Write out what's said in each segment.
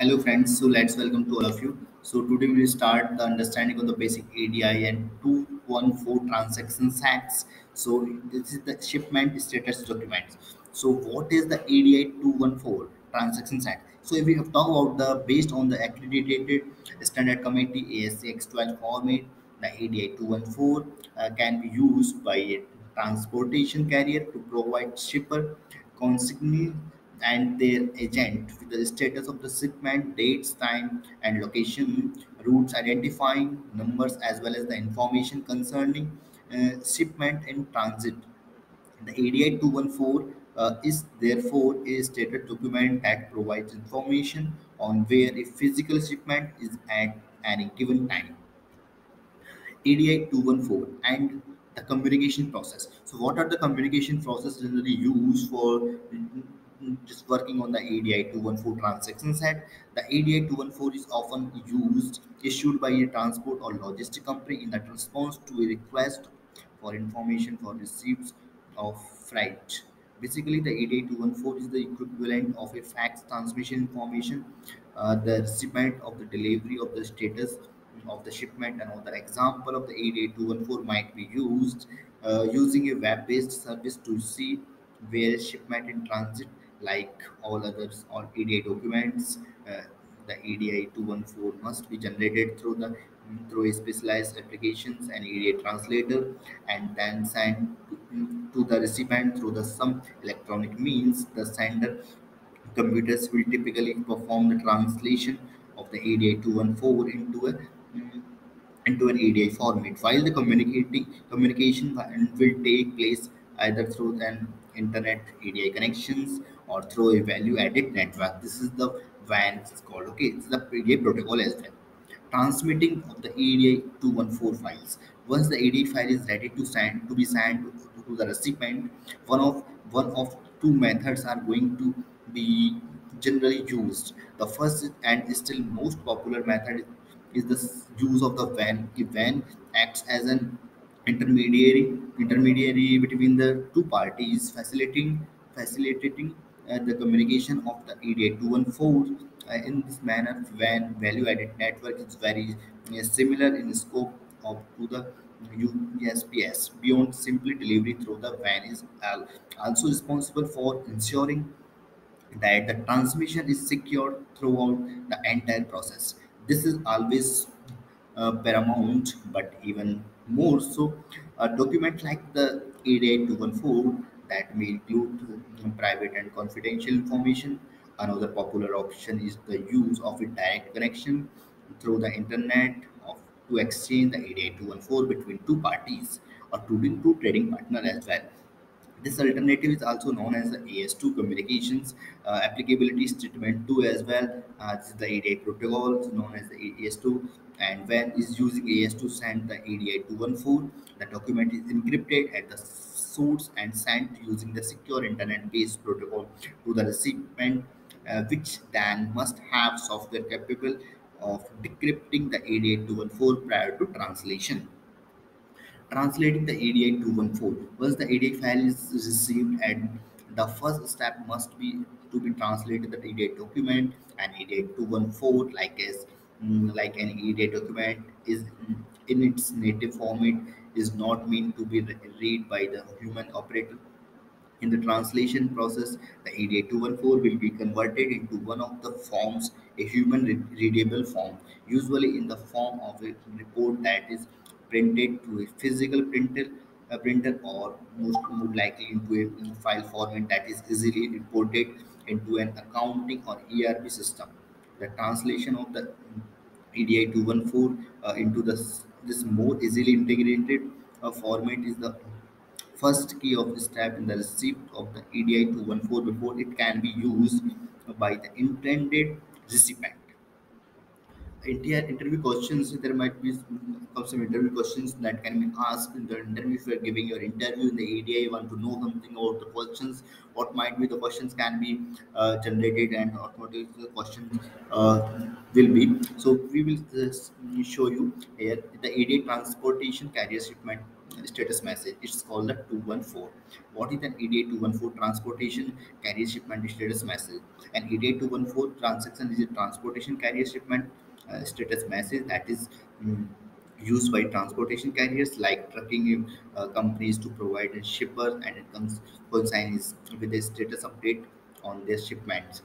Hello friends, so let's welcome to all of you. So today we will start the understanding of the basic EDI and 214 transaction sets. So this is the shipment status documents. So what is the EDI 214 transaction set? So if we have talked about the based on the accredited standard committee ASC X12 format, the EDI 214 uh, can be used by a transportation carrier to provide shipper consignee and their agent with the status of the shipment, dates, time, and location, routes identifying numbers, as well as the information concerning uh, shipment in transit. The EDI 214 uh, is therefore a stated document that provides information on where a physical shipment is at any given time. EDI 214 and the communication process. So, what are the communication process generally used for just working on the EDI 214 transaction set? The EDI 214 is often used, issued by a transport or logistic company in that response to a request for information for receipts of freight. Basically, the EDI 214 is the equivalent of a fax transmission information, uh, the recipient of the delivery of the status of the shipment. Another example of the EDI 214 might be used uh, using a web-based service to see where shipment in transit, like all others, all EDI documents. Uh, the EDI 214 must be generated through the through a specialized applications and EDI translator and then sent to, to the recipient through the some electronic means. The sender computers will typically perform the translation of the EDI 214 into a into an EDI format, while the communicating communication will take place either through an internet EDI connections or through a value-added network. This is the VAN it's called. Okay, it's the EDI protocol as well. Transmitting of the EDI 214 files. Once the EDI file is ready to send to be sent to, to the recipient, one of one of two methods are going to be generally used. The first and still most popular method is the use of the VAN. The VAN acts as an intermediary intermediary between the two parties, facilitating facilitating the communication of the EDI 214. Uh, in this manner, VAN value-added network is very uh, similar in scope of to the USPS. Beyond simply delivery through the VAN is also responsible for ensuring that the transmission is secure throughout the entire process. This is always uh, paramount, but even more so, a document like the EDI 214 that may include uh, private and confidential information. Another popular option is the use of a direct connection through the internet of, to exchange the EDI 214 between two parties or between two trading partners as well. This alternative is also known as the AS2 communications uh, applicability statement 2 as well. Uh, this is the EDI protocol known as the AS2 and when is using AS2 send the EDI 214 the document is encrypted at the and sent using the secure internet based protocol to the recipient uh, which then must have software capable of decrypting the EDI 214 prior to translation translating the EDI 214. Once the EDI file is received, and the first step must be to be translated the EDI document and EDI 214 like as mm, like an EDI document is in its native format is not meant to be read by the human operator in the translation process, the EDI 214 will be converted into one of the forms, a human readable form, usually in the form of a report that is printed to a physical printer, a printer or most likely into a file format that is easily reported into an accounting or ERP system. The translation of the EDI 214 uh, into this, this more easily integrated uh, format is the first key of step in the receipt of the EDI 214 before it can be used by the intended recipient. Inter- interview questions there might be some interview questions that can be asked in the interview if you're giving your interview in the EDI you want to know something about the questions what might be the questions can be uh, generated and what is the question uh, will be so we will show you here the EDI transportation carrier shipment status message. It's called the 214. What is an EDI 214 transportation carrier shipment status message? An EDI 214 transaction is a transportation carrier shipment status message that is um, used by transportation carriers like trucking uh, companies to provide shippers and it comes coincides with a status update on their shipments.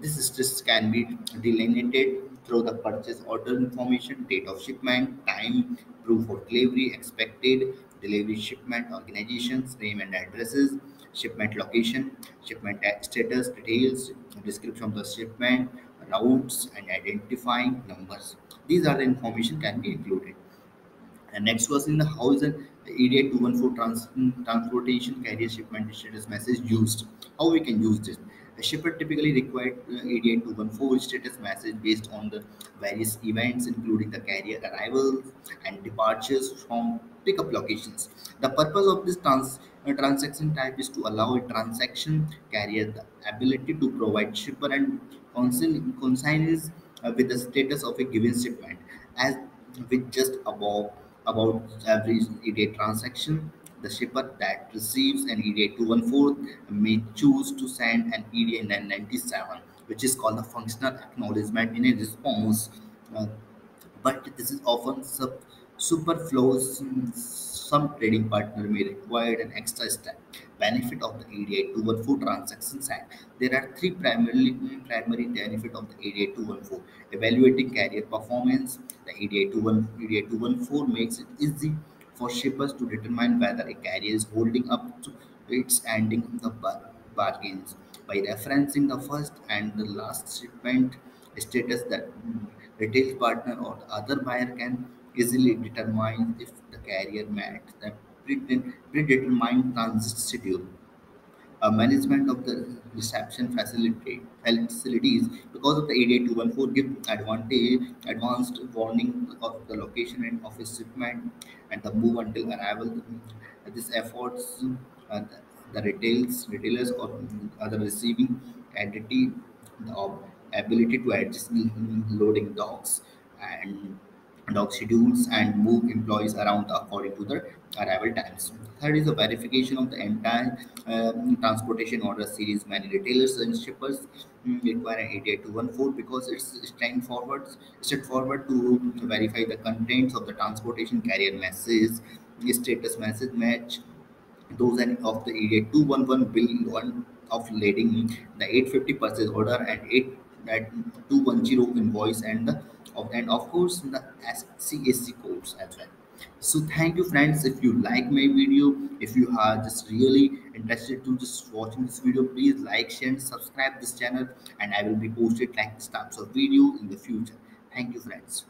This status can be delineated through the purchase order information, date of shipment, time, proof of delivery, expected delivery shipment, organizations, name and addresses, shipment location, shipment status details, description of the shipment, routes, and identifying numbers. These are the information can be included. And next question, how is an EDI 214 trans- transportation carrier shipment status message used? How we can use this? A shipper typically required uh, EDI 214 status message based on the various events, including the carrier arrivals and departures from pickup locations. The purpose of this trans- uh, transaction type is to allow a transaction carrier the ability to provide shipper and consign- consignees uh, with the status of a given shipment. As with just above about every EDI transaction, the shipper that receives an EDI 214 may choose to send an EDI 997, which is called the functional acknowledgement in a response. Uh, but this is often sub- superfluous. Some trading partner may require an extra step. Benefit of the EDI 214 transaction set. There are three primarily primary benefit of the EDI 214. Evaluating carrier performance. The EDI 21 EDI 214 makes it easy for shippers to determine whether a carrier is holding up to its ending the bar- bargains by referencing the first and the last shipment status that mm, retail partner or the other buyer can easily determine if the carrier met the prede- predetermined transit schedule. Uh, management of the reception facility facilities because of the EDI 214 give advantage advanced warning of the location and of a shipment and the move until arrival. This efforts uh, the, the retails retailers or other receiving entity the ability to adjust loading docks and dock schedules and move employees around according to the arrival times. Third is the verification of the entire um, transportation order series. Many retailers and shippers mm, require an EDI 214 because it's straightforward, straightforward to verify the contents of the transportation carrier message, status message match those of the area 211 bill one of lading the 850 purchase order and 8 that 210 invoice and of and of course the SCAC codes as well. So thank you friends if you like my video if you are just really interested to just watching this video please like share and subscribe this channel and I will be posted like this types of video in the future. Thank you friends.